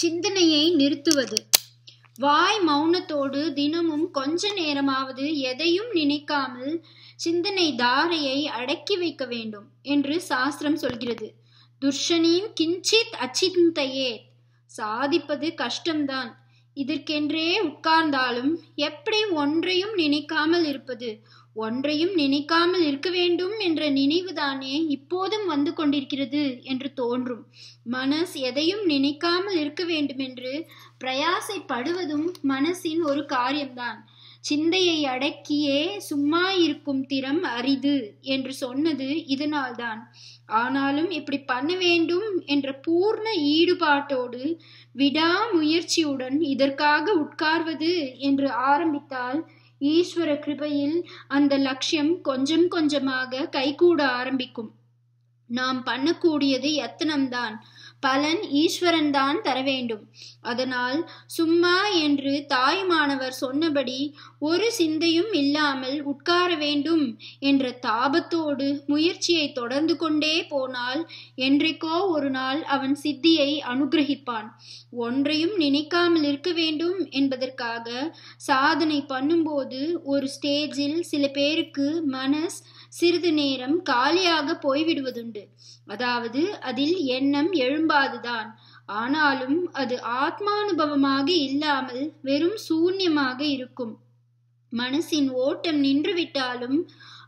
சிந்தனையை நிறுத்துவது. வாய் மௌனத்தோடு தினமும் கொஞ்ச நேரமாவது எதையும் நினைக்காமல் சிந்தனை தாரையை அடக்கி வைக்க வேண்டும் என்று சாஸ்திரம் சொல்கிறது. துர்ஷனின் கிஞ்சித் அச்சிந்தையே சாதிப்பது கஷ்டம்தான். இதற்கென்றே உட்கார்ந்தாலும் எப்படி ஒன்றையும் நினைக்காமல் இருப்பது ஒன்றையும் நினைக்காமல் இருக்க வேண்டும் என்ற நினைவுதானே இப்போதும் வந்து கொண்டிருக்கிறது என்று தோன்றும். மனஸ் எதையும் நினைக்காமல் இருக்க வேண்டும் என்று பிரயாசைப்படுவதும் மனசின் ஒரு காரியம்தான். சிந்தையை அடக்கியே சும்மா இருக்கும் திறம் அரிது என்று சொன்னது இதனால்தான். ஆனாலும் இப்படி பண்ண வேண்டும் என்ற பூர்ண ஈடுபாட்டோடு விடாமுயற்சியுடன் இதற்காக உட்கார்வது என்று ஆரம்பித்தால் ஈஸ்வர கிருபையில் அந்த லட்சியம் கொஞ்சம் கொஞ்சமாக கைகூட ஆரம்பிக்கும். நாம் பண்ணக்கூடியது எத்தனம்தான் பலன் ஈஸ்வரன் தான் தர வேண்டும் அதனால் சும்மா என்று தாய்மானவர் சொன்னபடி ஒரு சிந்தையும் இல்லாமல் உட்கார வேண்டும் என்ற தாபத்தோடு முயற்சியை தொடர்ந்து கொண்டே போனால் என்றைக்கோ ஒரு நாள் அவன் சித்தியை அனுகிரகிப்பான். ஒன்றையும் நினைக்காமல் இருக்க வேண்டும் என்பதற்காக சாதனை பண்ணும்போது ஒரு ஸ்டேஜில் சில பேருக்கு மனஸ் சிறிது நேரம் காலியாக போய்விடுவதுண்டு. அதாவது அதில் எண்ணம் எழும்பாதுதான். ஆனாலும் அது ஆத்மானுபவமாக இல்லாமல் வெறும் சூன்யமாக இருக்கும். மனசின் ஓட்டம் நின்றுவிட்டாலும்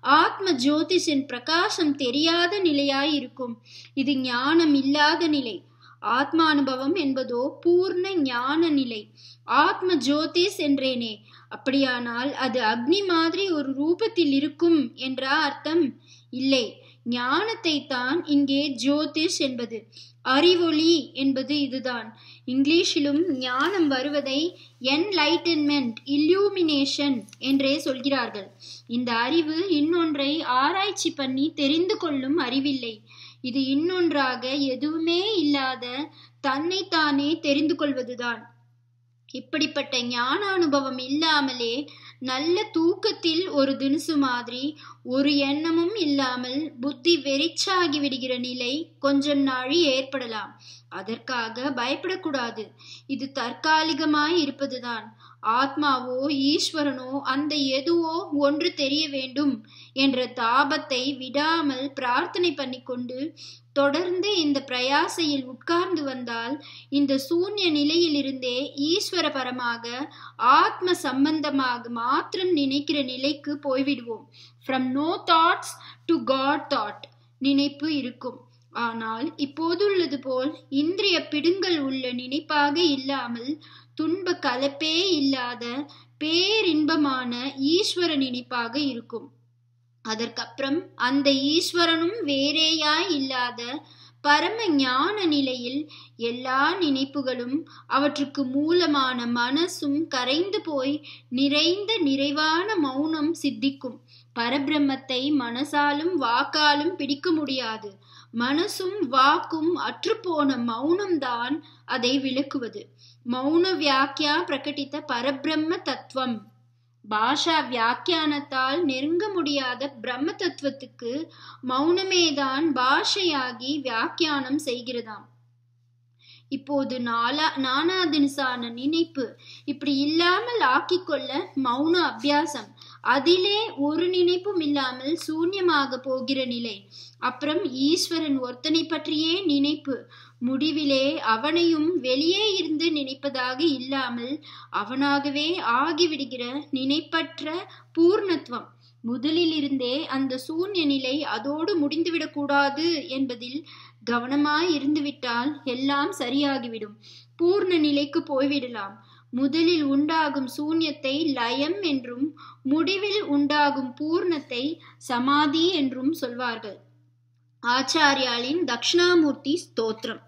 ஆத்ம ஜோதிஷின் பிரகாசம் தெரியாத நிலையாயிருக்கும் இது ஞானம் இல்லாத நிலை. ஆத்மானுபவம் என்பதோ பூர்ண ஞான நிலை. ஆத்ம ஜோதிஷ் என்றேனே. அப்படியானால் அது அக்னி மாதிரி ஒரு ரூபத்தில் இருக்கும் என்றா அர்த்தம்? இல்லை. ஞானத்தை தான் இங்கே ஜோதிஷ் என்பது. அறிவொளி என்பது இதுதான். இங்கிலீஷிலும் ஞானம் வருவதை என்லைட்டன்மெண்ட் இல்லூமினேஷன் என்றே சொல்கிறார்கள். இந்த அறிவு இன்னொன்றை ஆராய்ச்சி பண்ணி தெரிந்து கொள்ளும் அறிவில்லை. இது இன்னொன்றாக எதுவுமே இல்லாத தன்னைத்தானே தெரிந்து கொள்வதுதான். இப்படிப்பட்ட ஞான அனுபவம் இல்லாமலே நல்ல தூக்கத்தில் ஒரு தினுசு மாதிரி ஒரு எண்ணமும் இல்லாமல் புத்தி வெறிச்சாகி விடுகிற நிலை கொஞ்சம் நாழி ஏற்படலாம். அதற்காக பயப்படக்கூடாது. இது தற்காலிகமாய் இருப்பதுதான். ஆத்மாவோ ஈஸ்வரனோ அந்த எதுவோ ஒன்று தெரிய வேண்டும் என்ற தாபத்தை விடாமல் பிரார்த்தனை பண்ணிக்கொண்டு தொடர்ந்து இந்த பிரயாசையில் உட்கார்ந்து வந்தால் இந்த சூன்ய நிலையிலிருந்தே ஈஸ்வரபரமாக ஆத்ம சம்பந்தமாக மாத்திரம் நினைக்கிற நிலைக்கு போய்விடுவோம். From no thoughts to God thought நினைப்பு இருக்கும். ஆனால் இப்போதுள்ளது போல் இந்திரிய பிடுங்கள் உள்ள நினைப்பாக இல்லாமல் துன்ப கலப்பே இல்லாத பேரின்பமான ஈஸ்வர நினைப்பாக இருக்கும். அதற்கப்புறம் அந்த ஈஸ்வரனும் வேறேயாய் இல்லாத பரம ஞான நிலையில் எல்லா நினைப்புகளும் அவற்றுக்கு மூலமான மனசும் கரைந்து போய் நிறைந்த நிறைவான மௌனம் சித்திக்கும். பரபிரம்மத்தை மனசாலும் வாக்காலும் பிடிக்க முடியாது மனசும் வாக்கும் அற்றுப்போன மௌனம்தான் அதை விளக்குவது. மௌன வியாக்கியா பிரகட்டித்த பரபிரம்ம தத்துவம். பாஷா வியாக்கியானத்தால் நெருங்க முடியாத பிரம்ம தத்துவத்துக்கு மௌனமேதான் பாஷையாகி வியாக்கியானம் செய்கிறதாம். இப்போது நாலா நானாதினுசான நினைப்பு இப்படி இல்லாமல் ஆக்கிக்கொள்ள மௌன அபியாசம் அதிலே ஒரு நினைப்பும் இல்லாமல் சூன்யமாக போகிற நிலை. அப்புறம் ஈஸ்வரன் ஒருத்தனை பற்றியே நினைப்பு. முடிவிலே அவனையும் வெளியே இருந்து நினைப்பதாக இல்லாமல் அவனாகவே ஆகிவிடுகிற நினைப்பற்ற பூர்ணத்துவம். முதலில் இருந்தே அந்த சூன்ய நிலை அதோடு முடிந்துவிடக்கூடாது என்பதில் கவனமாய் இருந்துவிட்டால் எல்லாம் சரியாகிவிடும். பூர்ண நிலைக்கு போய்விடலாம். முதலில் உண்டாகும் சூன்யத்தை லயம் என்றும் முடிவில் உண்டாகும் பூர்ணத்தை சமாதி என்றும் சொல்வார்கள். ஆச்சாரியாலின் தக்ஷணாமூர்த்தி ஸ்தோத்திரம்.